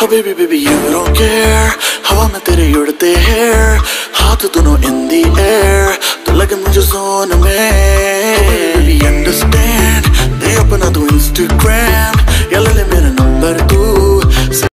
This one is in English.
Oh baby baby you don't care हवा में तेरे उड़ते hair. हाथ दोनों in the air. तो लगे मुझे zone में Oh baby baby understand. दे अपना तू Instagram